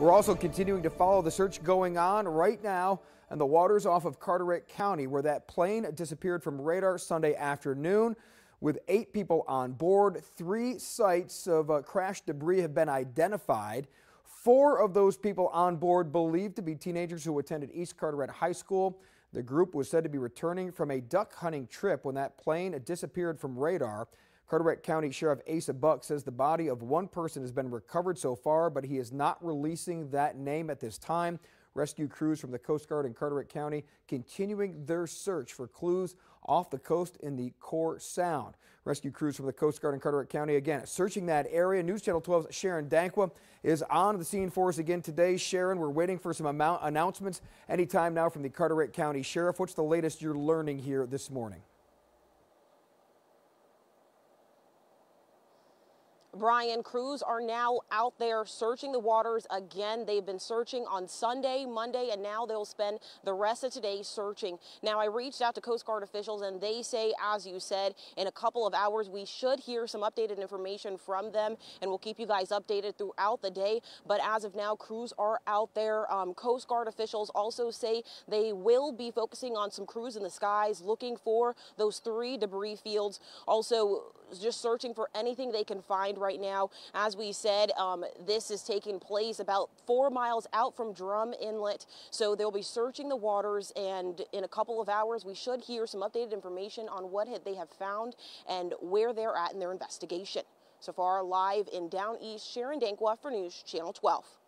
We're also continuing to follow the search going on right now in the waters off of Carteret County, where that plane disappeared from radar Sunday afternoon. With eight people on board, three sites of uh, crashed debris have been identified. Four of those people on board believed to be teenagers who attended East Carteret High School. The group was said to be returning from a duck hunting trip when that plane disappeared from radar. Carteret County Sheriff Asa Buck says the body of one person has been recovered so far, but he is not releasing that name at this time. Rescue crews from the Coast Guard in Carteret County continuing their search for clues off the coast in the Core Sound. Rescue crews from the Coast Guard in Carteret County again searching that area. News Channel 12's Sharon Dankwa is on the scene for us again today. Sharon, we're waiting for some announcements anytime now from the Carteret County Sheriff. What's the latest you're learning here this morning? Brian crews are now out there searching the waters again. They've been searching on Sunday, Monday, and now they'll spend the rest of today searching. Now, I reached out to Coast Guard officials, and they say, as you said, in a couple of hours, we should hear some updated information from them, and we'll keep you guys updated throughout the day. But as of now, crews are out there. Um, Coast Guard officials also say they will be focusing on some crews in the skies looking for those three debris fields. Also, just searching for anything they can find right now. As we said, um, this is taking place about four miles out from Drum Inlet. So they'll be searching the waters and in a couple of hours, we should hear some updated information on what they have found and where they're at in their investigation. So far, live in Down East, Sharon Dankwa for News Channel 12.